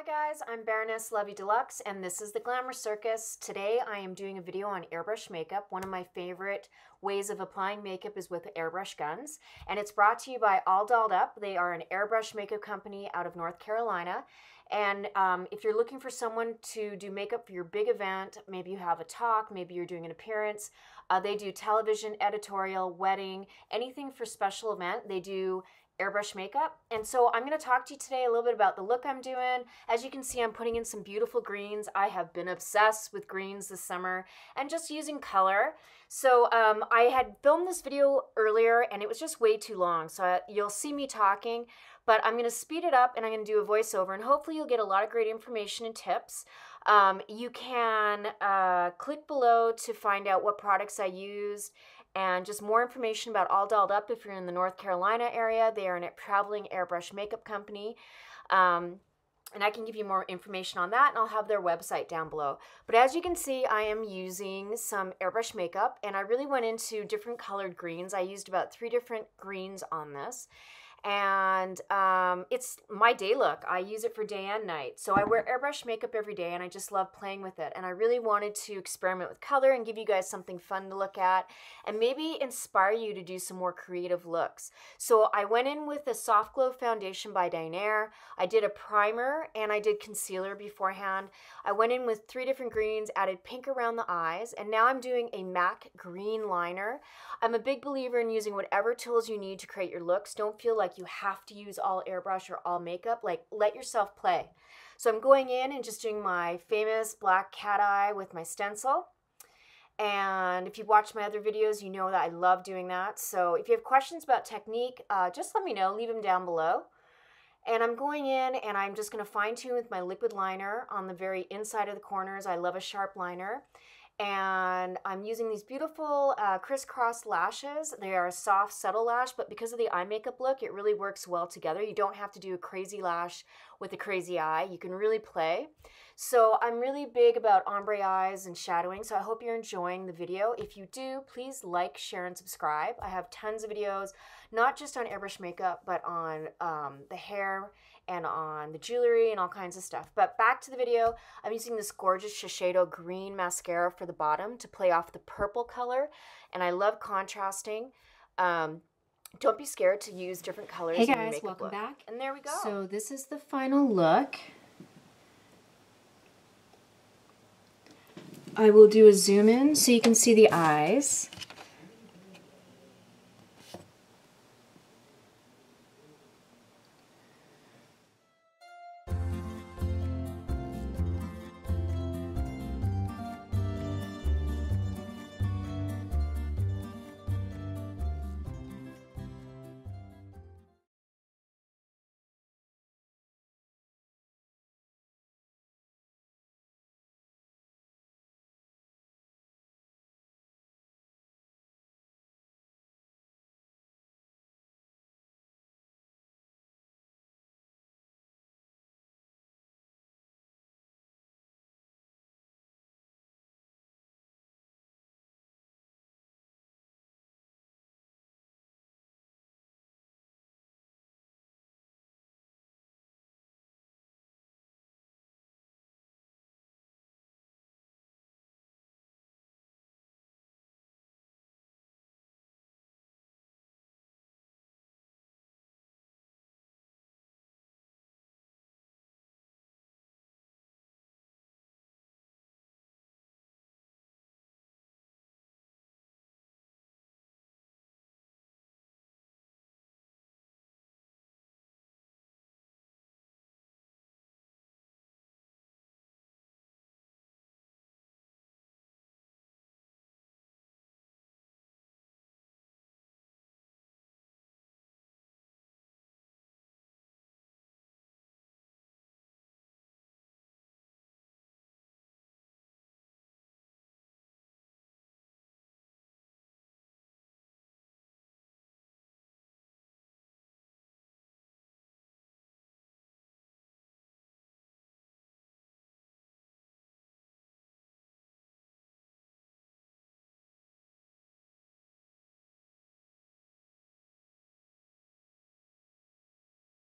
Hi guys, I'm Baroness Lovey Deluxe and this is the Glamour Circus. Today I am doing a video on airbrush makeup. One of my favorite ways of applying makeup is with airbrush guns and it's brought to you by All Dolled Up. They are an airbrush makeup company out of North Carolina and um, if you're looking for someone to do makeup for your big event, maybe you have a talk, maybe you're doing an appearance, uh, they do television, editorial, wedding, anything for special event. They do airbrush makeup. And so I'm going to talk to you today a little bit about the look I'm doing. As you can see, I'm putting in some beautiful greens. I have been obsessed with greens this summer and just using color. So um, I had filmed this video earlier and it was just way too long. So I, you'll see me talking, but I'm going to speed it up and I'm going to do a voiceover and hopefully you'll get a lot of great information and tips. Um, you can uh, click below to find out what products I used and just more information about All Dolled Up if you're in the North Carolina area. They are a traveling airbrush makeup company. Um, and I can give you more information on that and I'll have their website down below. But as you can see, I am using some airbrush makeup and I really went into different colored greens. I used about three different greens on this and um, it's my day look. I use it for day and night. So I wear airbrush makeup every day and I just love playing with it. And I really wanted to experiment with color and give you guys something fun to look at and maybe inspire you to do some more creative looks. So I went in with a Soft Glow foundation by Dinair. I did a primer and I did concealer beforehand. I went in with three different greens, added pink around the eyes, and now I'm doing a MAC green liner. I'm a big believer in using whatever tools you need to create your looks. Don't feel like like you have to use all airbrush or all makeup. Like let yourself play. So I'm going in and just doing my famous black cat eye with my stencil. And if you've watched my other videos, you know that I love doing that. So if you have questions about technique, uh, just let me know. Leave them down below. And I'm going in and I'm just going to fine tune with my liquid liner on the very inside of the corners. I love a sharp liner and I'm using these beautiful uh, crisscross lashes. They are a soft, subtle lash, but because of the eye makeup look, it really works well together. You don't have to do a crazy lash with a crazy eye. You can really play. So I'm really big about ombre eyes and shadowing, so I hope you're enjoying the video. If you do, please like, share, and subscribe. I have tons of videos, not just on airbrush makeup, but on um, the hair and on the jewelry and all kinds of stuff. But back to the video, I'm using this gorgeous Shiseido green mascara for the bottom to play off the purple color. And I love contrasting. Um, don't be scared to use different colors. Hey guys, welcome look. back. And there we go. So this is the final look. I will do a zoom in so you can see the eyes.